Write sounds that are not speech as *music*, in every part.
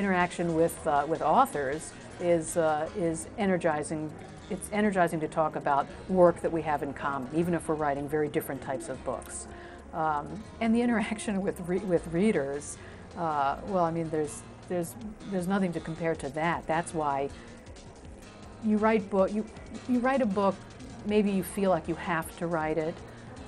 interaction with, uh, with authors is, uh, is energizing. It's energizing to talk about work that we have in common, even if we're writing very different types of books. Um, and the interaction with, re with readers, uh, well, I mean, there's, there's, there's nothing to compare to that. That's why you write book, you, you write a book, maybe you feel like you have to write it.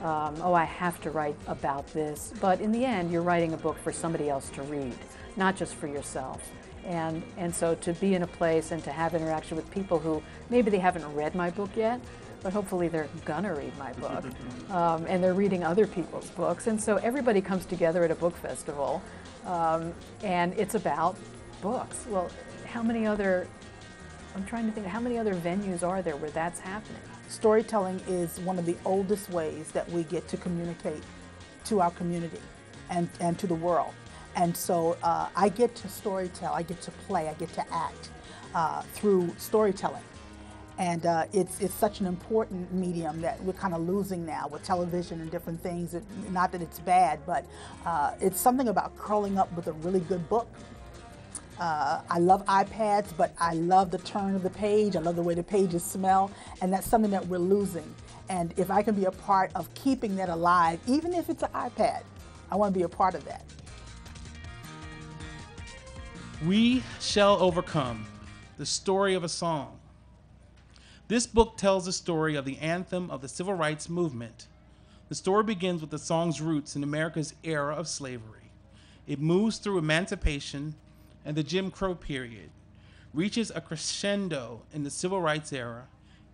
Um, oh, I have to write about this. But in the end, you're writing a book for somebody else to read, not just for yourself. And, and so to be in a place and to have interaction with people who maybe they haven't read my book yet, but hopefully they're gonna read my book. *laughs* Um, and they're reading other people's books. And so everybody comes together at a book festival. Um, and it's about books. Well, how many other, I'm trying to think, how many other venues are there where that's happening? Storytelling is one of the oldest ways that we get to communicate to our community and, and to the world. And so uh, I get to storytell, I get to play, I get to act uh, through storytelling. And uh, it's, it's such an important medium that we're kind of losing now with television and different things. It, not that it's bad, but uh, it's something about curling up with a really good book. Uh, I love iPads, but I love the turn of the page. I love the way the pages smell, and that's something that we're losing. And if I can be a part of keeping that alive, even if it's an iPad, I want to be a part of that. We Shall Overcome, the story of a song. This book tells the story of the anthem of the civil rights movement. The story begins with the song's roots in America's era of slavery. It moves through emancipation and the Jim Crow period, reaches a crescendo in the civil rights era,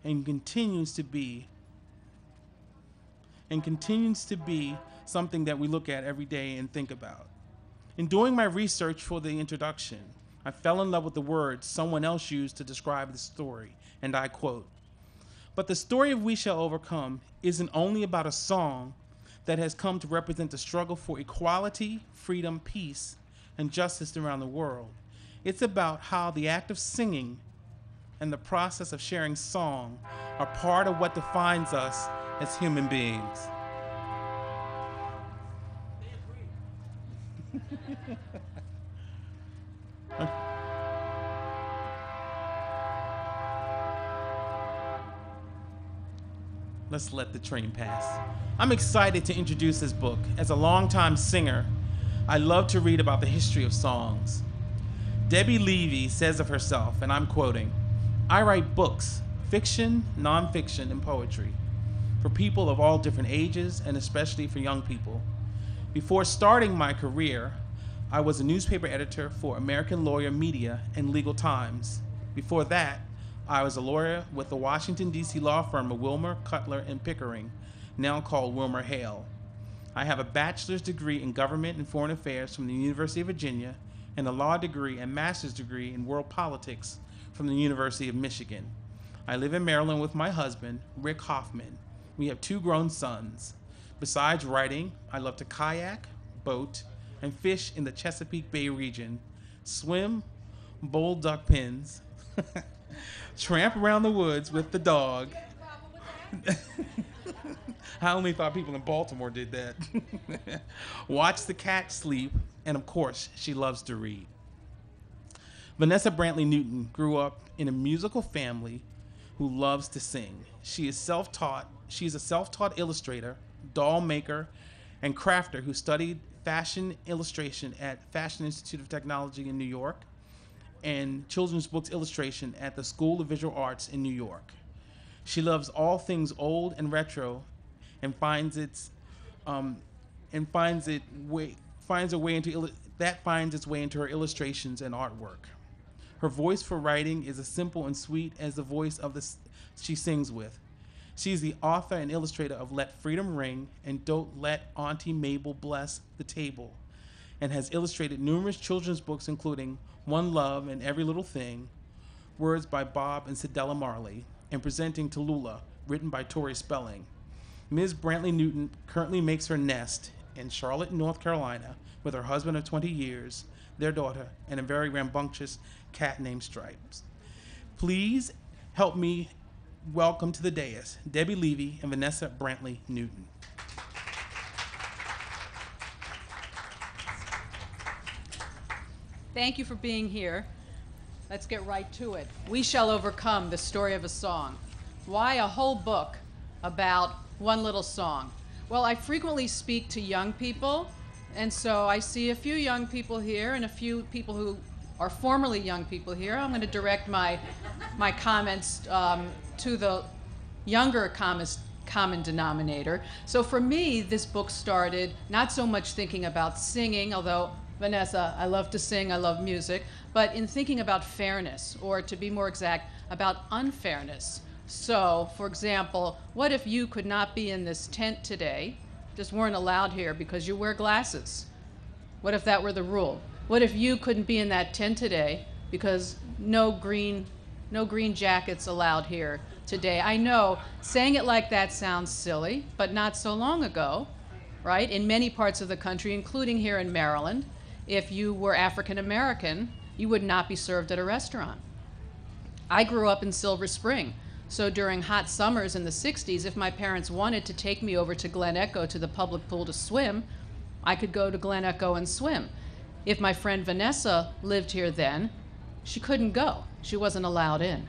and continues to be and continues to be something that we look at every day and think about. In doing my research for the introduction, I fell in love with the words someone else used to describe the story, and I quote But the story of We Shall Overcome isn't only about a song that has come to represent the struggle for equality, freedom, peace, and justice around the world. It's about how the act of singing and the process of sharing song are part of what defines us as human beings. *laughs* Let's let the train pass. I'm excited to introduce this book. As a longtime singer, I love to read about the history of songs. Debbie Levy says of herself, and I'm quoting I write books, fiction, nonfiction, and poetry for people of all different ages and especially for young people. Before starting my career, I was a newspaper editor for American Lawyer Media and Legal Times. Before that, I was a lawyer with the Washington, D.C. law firm of Wilmer, Cutler, and Pickering, now called Wilmer Hale. I have a bachelor's degree in government and foreign affairs from the University of Virginia and a law degree and master's degree in world politics from the University of Michigan. I live in Maryland with my husband, Rick Hoffman. We have two grown sons. Besides writing, I love to kayak, boat, and fish in the Chesapeake Bay region, swim, bowl duck pins, *laughs* tramp around the woods with the dog. *laughs* *laughs* I only thought people in Baltimore did that. *laughs* Watch the cat sleep, and of course, she loves to read. Vanessa Brantley Newton grew up in a musical family who loves to sing. She is self-taught. She is a self-taught illustrator, doll maker, and crafter who studied fashion illustration at Fashion Institute of Technology in New York and children's books illustration at the School of Visual Arts in New York. She loves all things old and retro, and finds its um, and finds it way finds a way into that finds its way into her illustrations and artwork. Her voice for writing is as simple and sweet as the voice of the she sings with. She's the author and illustrator of Let Freedom Ring and Don't Let Auntie Mabel Bless the Table, and has illustrated numerous children's books, including One Love and Every Little Thing, Words by Bob and Cedella Marley, and Presenting Tallulah, written by Tori Spelling. Ms. Brantley Newton currently makes her nest in Charlotte, North Carolina, with her husband of 20 years, their daughter, and a very rambunctious cat named Stripes. Please help me welcome to the dais Debbie Levy and Vanessa Brantley Newton. Thank you for being here. Let's get right to it. We Shall Overcome, the story of a song. Why a whole book about one little song? Well, I frequently speak to young people, and so I see a few young people here and a few people who are formerly young people here. I'm going to direct my, my comments um, to the younger common, common denominator. So for me, this book started not so much thinking about singing, although Vanessa, I love to sing, I love music, but in thinking about fairness, or to be more exact, about unfairness. So, for example, what if you could not be in this tent today, just weren't allowed here because you wear glasses? What if that were the rule? What if you couldn't be in that tent today because no green, no green jackets allowed here today? I know saying it like that sounds silly, but not so long ago, right? In many parts of the country, including here in Maryland, if you were African American, you would not be served at a restaurant. I grew up in Silver Spring. So during hot summers in the 60s, if my parents wanted to take me over to Glen Echo to the public pool to swim, I could go to Glen Echo and swim. If my friend Vanessa lived here then, she couldn't go. She wasn't allowed in.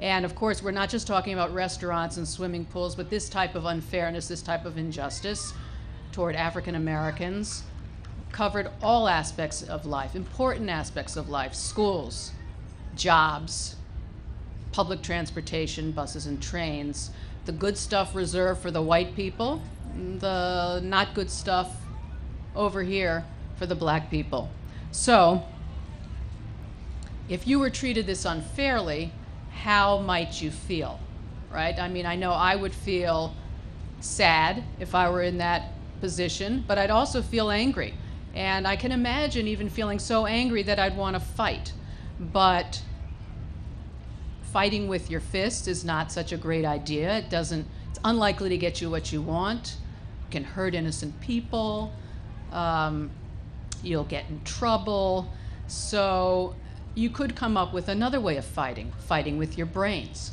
And of course, we're not just talking about restaurants and swimming pools, but this type of unfairness, this type of injustice toward African Americans covered all aspects of life, important aspects of life schools, jobs, public transportation, buses and trains, the good stuff reserved for the white people, the not good stuff over here for the black people. So, if you were treated this unfairly, how might you feel? Right? I mean, I know I would feel sad if I were in that position, but I'd also feel angry. And I can imagine even feeling so angry that I'd want to fight. But fighting with your fist is not such a great idea. It doesn't, it's unlikely to get you what you want. It can hurt innocent people. Um, you'll get in trouble. So you could come up with another way of fighting, fighting with your brains.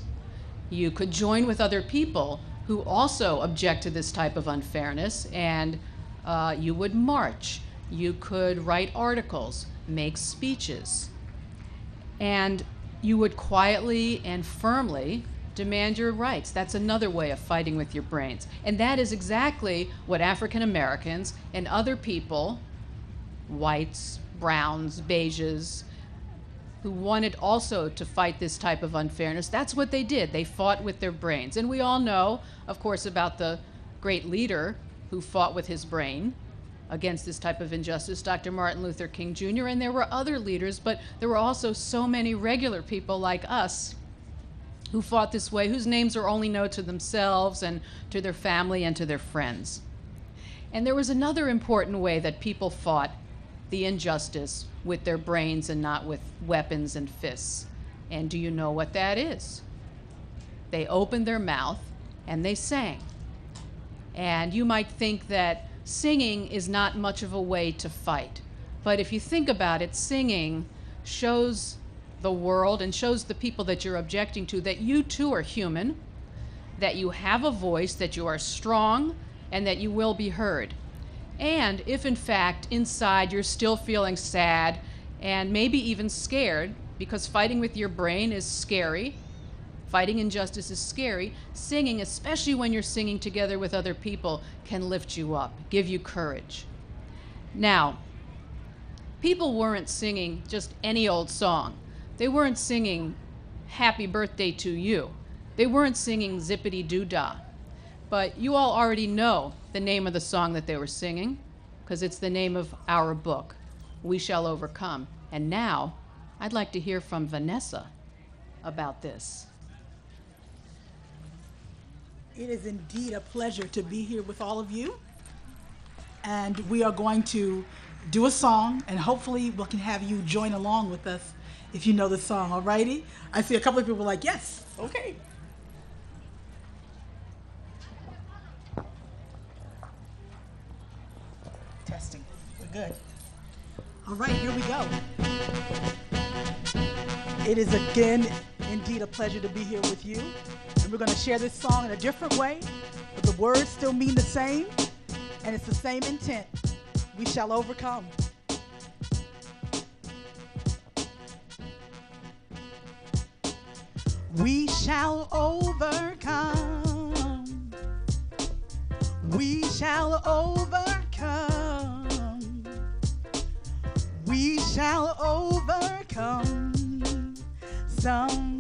You could join with other people who also object to this type of unfairness, and uh, you would march you could write articles, make speeches, and you would quietly and firmly demand your rights. That's another way of fighting with your brains. And that is exactly what African Americans and other people, whites, browns, beiges, who wanted also to fight this type of unfairness, that's what they did. They fought with their brains. And we all know, of course, about the great leader who fought with his brain, against this type of injustice, Dr. Martin Luther King Jr., and there were other leaders, but there were also so many regular people like us who fought this way, whose names are only known to themselves and to their family and to their friends. And there was another important way that people fought the injustice with their brains and not with weapons and fists. And do you know what that is? They opened their mouth and they sang. And you might think that singing is not much of a way to fight. But if you think about it, singing shows the world and shows the people that you're objecting to that you too are human, that you have a voice, that you are strong, and that you will be heard. And if in fact inside you're still feeling sad and maybe even scared, because fighting with your brain is scary Fighting injustice is scary. Singing, especially when you're singing together with other people, can lift you up, give you courage. Now, people weren't singing just any old song. They weren't singing Happy Birthday to You. They weren't singing Zippity Doo Dah. But you all already know the name of the song that they were singing, because it's the name of our book, We Shall Overcome. And now, I'd like to hear from Vanessa about this. It is indeed a pleasure to be here with all of you. And we are going to do a song, and hopefully we can have you join along with us if you know the song, all righty? I see a couple of people like, yes, okay. Testing, we're good. All right, here we go. It is again indeed a pleasure to be here with you and we're going to share this song in a different way, but the words still mean the same, and it's the same intent. We shall overcome. We shall overcome. We shall overcome. We shall overcome. Some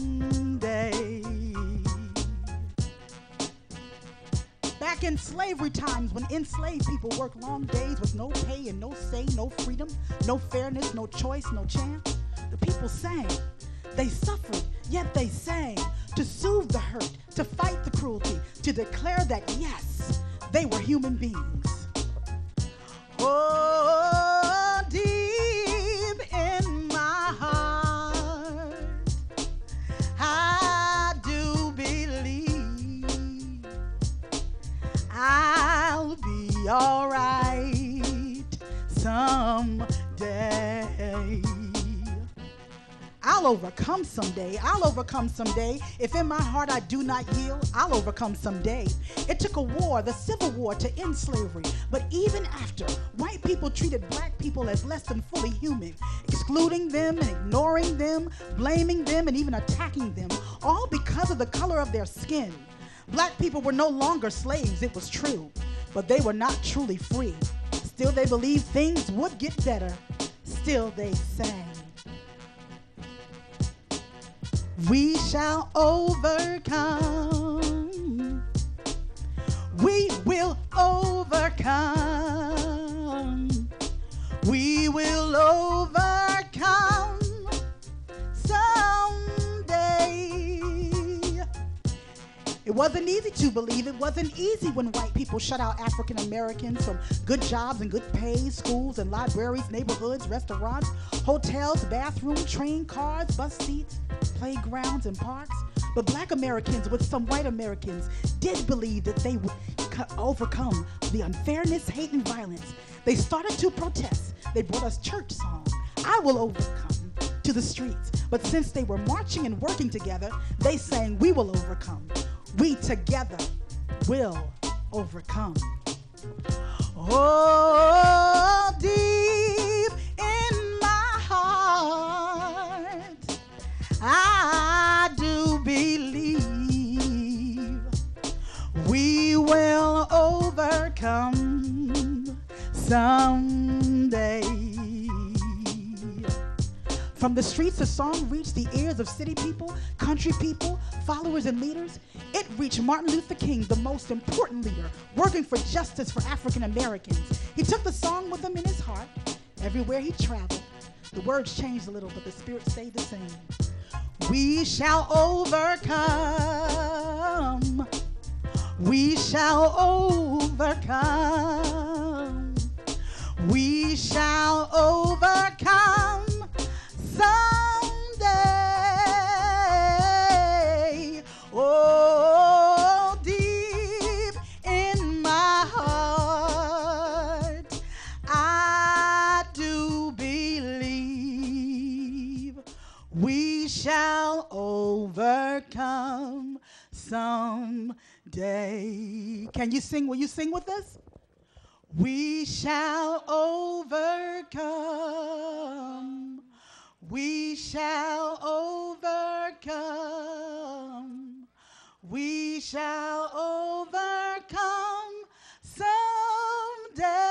Back in slavery times, when enslaved people worked long days with no pay and no say, no freedom, no fairness, no choice, no chance, the people sang. They suffered, yet they sang to soothe the hurt, to fight the cruelty, to declare that yes, they were human beings. Oh, I'll overcome someday. I'll overcome someday. If in my heart I do not yield, I'll overcome someday. It took a war, the Civil War, to end slavery. But even after, white people treated black people as less than fully human, excluding them and ignoring them, blaming them, and even attacking them, all because of the color of their skin. Black people were no longer slaves, it was true, but they were not truly free. Still, they believed things would get better. Still, they sang. We shall overcome. We will overcome. We will overcome wasn't easy to believe. It wasn't easy when white people shut out African Americans from good jobs and good pay, schools and libraries, neighborhoods, restaurants, hotels, bathrooms, train cars, bus seats, playgrounds, and parks. But black Americans, with some white Americans, did believe that they would overcome the unfairness, hate, and violence. They started to protest. They brought us church songs. I will overcome to the streets. But since they were marching and working together, they sang, We will overcome. We together will overcome. Oh, deep in my heart, I do believe we will overcome someday. From the streets, the song reached the ears of city people, country people, followers, and leaders. Reached Martin Luther King, the most important leader, working for justice for African Americans. He took the song with him in his heart everywhere he traveled. The words changed a little, but the spirit stayed the same. We shall overcome. We shall overcome. Can you sing? Will you sing with us? We shall overcome. We shall overcome. We shall overcome someday.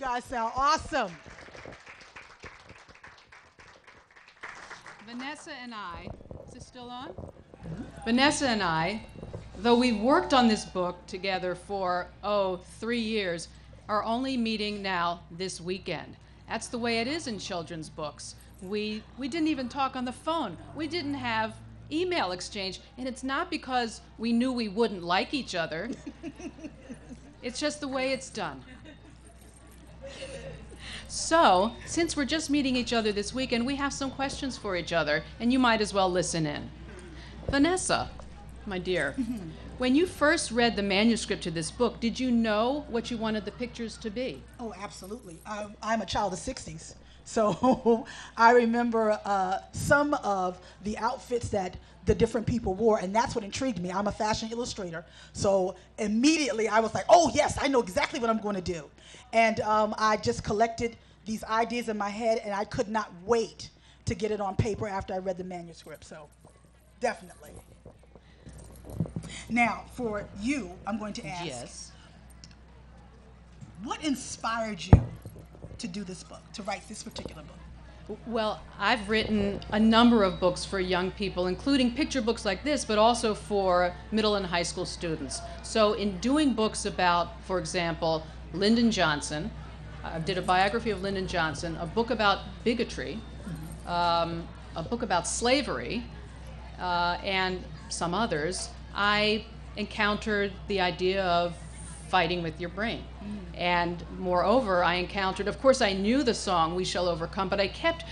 Guys sound awesome. Vanessa and I, is it still on? Vanessa and I, though we've worked on this book together for, oh, three years, are only meeting now this weekend. That's the way it is in children's books. We, we didn't even talk on the phone. We didn't have email exchange. And it's not because we knew we wouldn't like each other, *laughs* it's just the way it's done. So, since we're just meeting each other this weekend, we have some questions for each other, and you might as well listen in. Vanessa, my dear, *laughs* When you first read the manuscript to this book, did you know what you wanted the pictures to be? Oh, absolutely. I'm, I'm a child of 60s. So *laughs* I remember uh, some of the outfits that the different people wore, and that's what intrigued me. I'm a fashion illustrator. So immediately I was like, oh, yes, I know exactly what I'm going to do. And um, I just collected these ideas in my head, and I could not wait to get it on paper after I read the manuscript. So definitely. Now, for you, I'm going to ask Yes. what inspired you to do this book, to write this particular book? Well, I've written a number of books for young people, including picture books like this, but also for middle and high school students. So, in doing books about, for example, Lyndon Johnson, I did a biography of Lyndon Johnson, a book about bigotry, um, a book about slavery, uh, and some others, I encountered the idea of fighting with your brain. And moreover, I encountered, of course, I knew the song We Shall Overcome, but I kept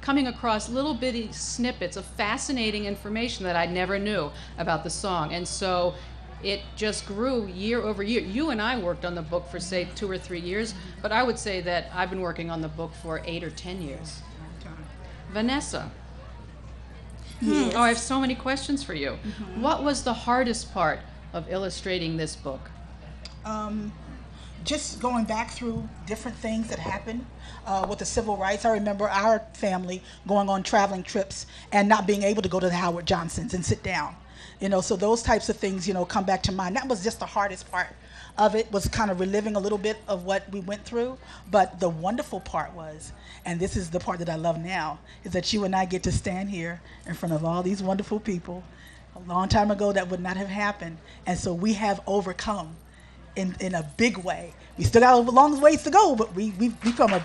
coming across little bitty snippets of fascinating information that I never knew about the song. And so it just grew year over year. You and I worked on the book for, say, two or three years, but I would say that I've been working on the book for eight or ten years. Vanessa. Hmm, Oh, I have so many questions for you. What was the hardest part of illustrating this book? Um, just going back through different things that happened uh, with the civil rights. I remember our family going on traveling trips and not being able to go to the Howard Johnsons and sit down. You know, so those types of things, you know, come back to mind. That was just the hardest part of it was kind of reliving a little bit of what we went through. But the wonderful part was, and this is the part that I love now, is that you and I get to stand here in front of all these wonderful people. A long time ago, that would not have happened. And so we have overcome in, in a big way. We still got a long ways to go, but we, we've, we've come a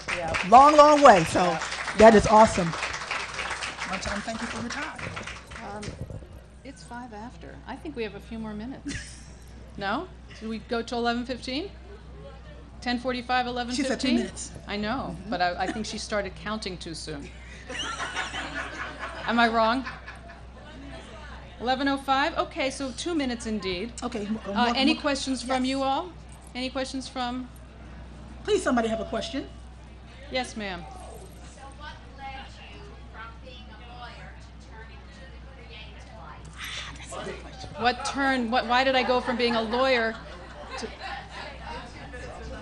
long, long way. So that is awesome. One time, thank you for your time. Um, it's five after. I think we have a few more minutes. *laughs* no? Should we go to 11:15? 10:45, 11:15. She said 10 minutes. I know, but I, I think she started counting too soon. *laughs* Am I wrong? 11:05. Okay, so two minutes indeed. Okay. m- Uh, more- any more- questions from Yes. you all? Any questions from? Please, somebody have a question. Yes, ma'am. So what led you from being a lawyer to turning to the creative life? What turn? What? Why did I go from being a lawyer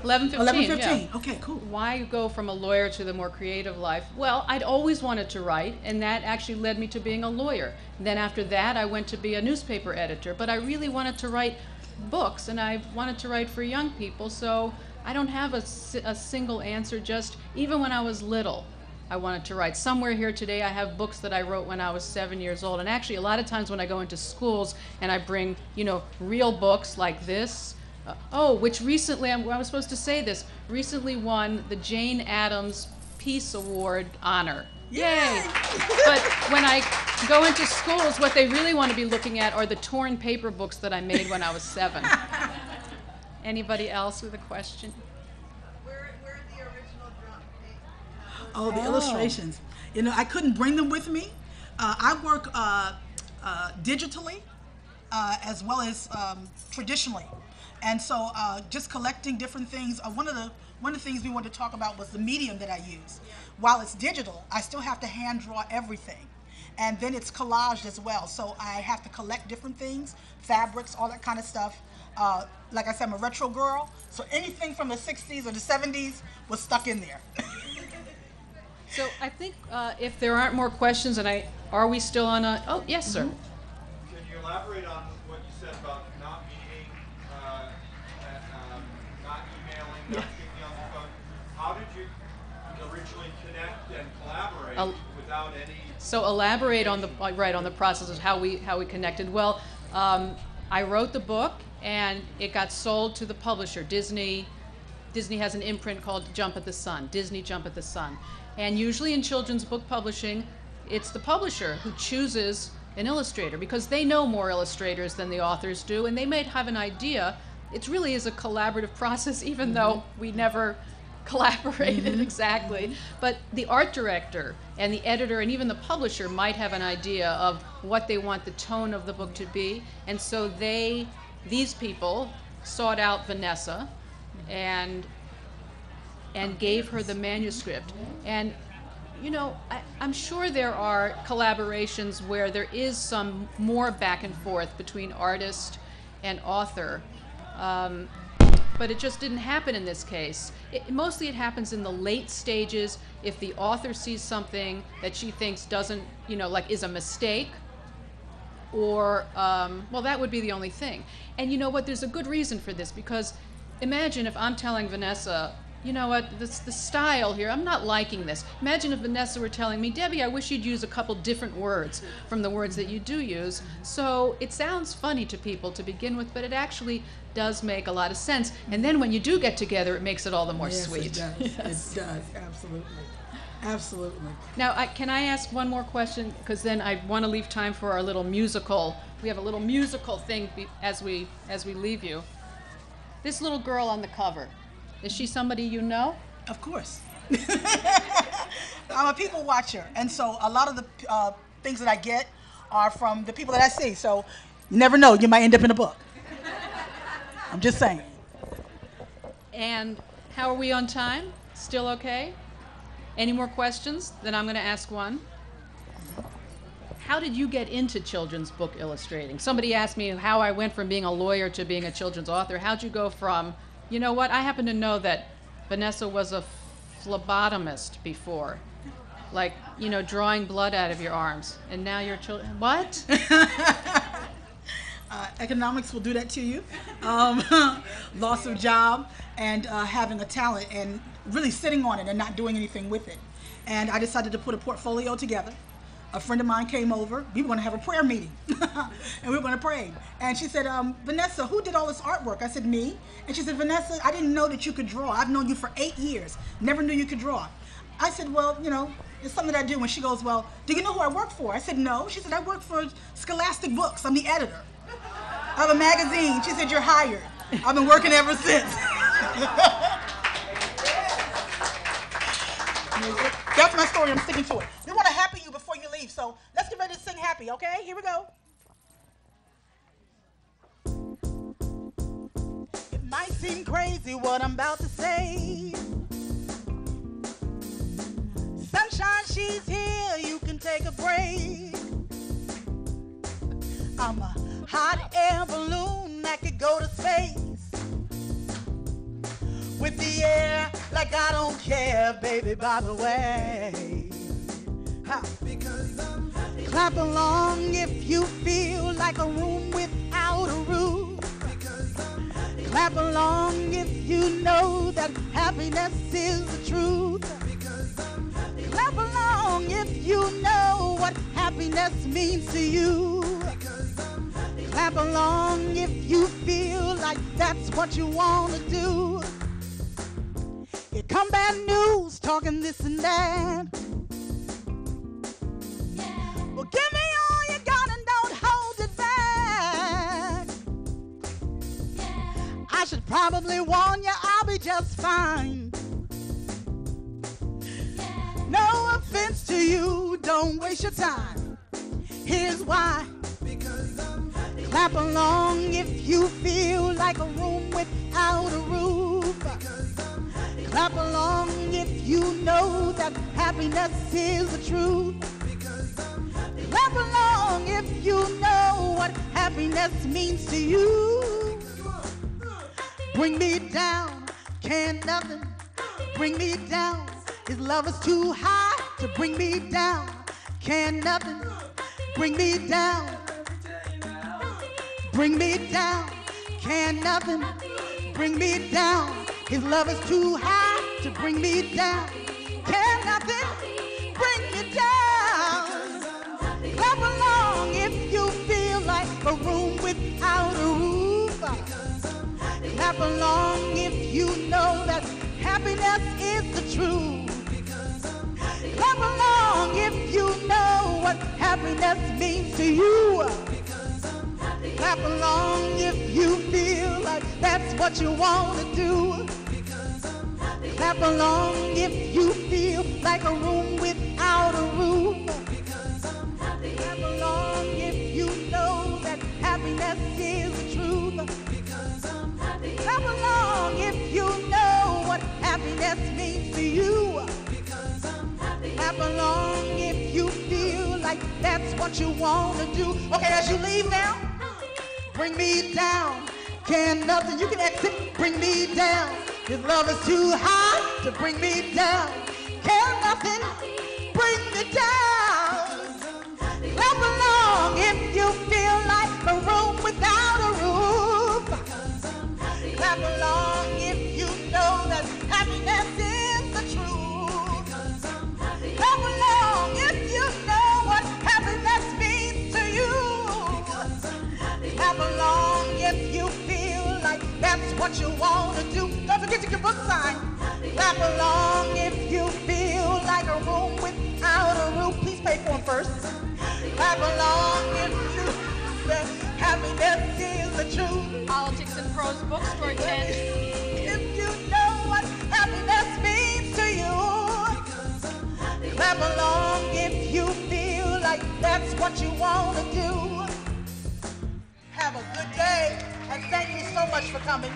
11:15? 11:15. yeah. Okay, cool. Why go from a lawyer to the more creative life? Well, I'd always wanted to write, and that actually led me to being a lawyer. Then after that, I went to be a newspaper editor. But I really wanted to write books, and I wanted to write for young people. So I don't have a, a single answer. Just even when I was little, I wanted to write. Somewhere here today, I have books that I wrote when I was seven years old. And actually, a lot of times when I go into schools and I bring, you know, real books like this. Uh, oh, which recently, I'm, I was supposed to say this, recently won the Jane Addams Peace Award honor. Yay! but when I go into schools, what they really want to be looking at are the torn paper books that I made when I was seven. *laughs* Anybody else with a question? Where, where the original drum? Oh, the illustrations. You know, I couldn't bring them with me. Uh, I work uh, uh, digitally uh, as well as um, traditionally, and so uh, just collecting different things. Uh, one of the one of the things we wanted to talk about was the medium that I use. While it's digital, I still have to hand draw everything, and then it's collaged as well. So I have to collect different things, fabrics, all that kind of stuff. Uh, like I said, I'm a retro girl, so anything from the 60s or the 70s was stuck in there. So I think uh, if there aren't more questions, and I are we still on a? Oh yes, sir. Can you elaborate on what you said about not meeting, uh, and, um, not emailing, not speaking on the phone? How did you originally connect and collaborate I'll- without any? So elaborate on the uh, right on the process of how we how we connected. Well, um, I wrote the book and it got sold to the publisher Disney. Disney has an imprint called Jump at the Sun. Disney Jump at the Sun, and usually in children's book publishing, it's the publisher who chooses an illustrator because they know more illustrators than the authors do, and they might have an idea. It really is a collaborative *laughs* process, even though we never collaborated exactly. But the art director and the editor and even the publisher might have an idea of what they want the tone of the book to be, and so they, these people, sought out Vanessa, and and gave her the manuscript. And you know, I, I'm sure there are collaborations where there is some more back and forth between artist and author. Um, but it just didn't happen in this case. It, mostly it happens in the late stages if the author sees something that she thinks doesn't, you know, like is a mistake or, um, well, that would be the only thing. And you know what? There's a good reason for this because imagine if I'm telling Vanessa, you know what, this, the style here, I'm not liking this. Imagine if Vanessa were telling me, Debbie, I wish you'd use a couple different words from the words that you do use. So it sounds funny to people to begin with, but it actually does make a lot of sense. And then when you do get together, it makes it all the more yes, sweet. *laughs* It does. It does. Absolutely. Absolutely. Now, I, can I ask one more question? Because then I want to leave time for our little musical. We have a little musical thing be, as we as we leave you. This little girl on the cover, is she somebody you know? Of course. *laughs* I'm a people watcher, and so a lot of the uh, things that I get are from the people that I see. So you never know, you might end up in a book. I'm just saying. And how are we on time? Still okay? Any more questions? Then I'm going to ask one. How did you get into children's book illustrating? Somebody asked me how I went from being a lawyer to being a children's author. How'd you go from, you know what, I happen to know that Vanessa was a phlebotomist before. Like, you know, drawing blood out of your arms. And now you're children. What? *laughs* Uh, economics will do that to you. Um, *laughs* loss of job and uh, having a talent and really sitting on it and not doing anything with it. And I decided to put a portfolio together. A friend of mine came over. We were going to have a prayer meeting, *laughs* and we were going to pray. And she said, um, "Vanessa, who did all this artwork?" I said, "Me." And she said, "Vanessa, I didn't know that you could draw. I've known you for eight years. Never knew you could draw." I said, "Well, you know, it's something that I do." And she goes, "Well, do you know who I work for?" I said, "No." She said, "I work for Scholastic Books. I'm the editor of a magazine." She said, "You're hired." I've been working ever since. *laughs* That's my story. I'm sticking to it. We want to happy you before you leave, so let's get ready to sing happy, okay? Here we go. It might seem crazy what I'm about to say. Sunshine, she's here. You can take a break. I'm a hot air balloon that could go to space with the air like I don't care, baby, by the way. Ha. Clap along if you feel like a room without a roof. Clap along if you know that happiness is the truth. Clap along if you know what happiness means to you. Clap along if you feel like that's what you want to do. Here come bad news talking this and that. Probably warn you, I'll be just fine. No offense to you, don't waste your time. Here's why. Clap along if you feel like a room without a roof. Clap along if you know that happiness is the truth. Clap along if you know what happiness means to you. Bring me down, can't nothing bring me down. His love is too high to bring me down. Can't nothing bring me down. Bring me down, can't nothing bring me down. His love is too high to bring me down. Clap along if you know that happiness is the truth. Clap along if you know what happiness means to you. Clap along if you feel like that's what you want to do. Clap along if you feel like a room without a roof. Happiness means to you. Clap along if you feel like that's what you want to do. Okay, as you leave now, bring me down. Can nothing, you can exit, bring me down. His love is too high to bring me down. Can nothing, that's what you want to do. Don't forget to get book sign. Clap along if you feel like a room without a roof. Please pay for it first. Clap along if you that happiness is the truth. Politics and Prose Bookstore tent. If you know what happiness means to you, clap along if you feel like that's what you want to do. Have a good day, and thank you so much for coming.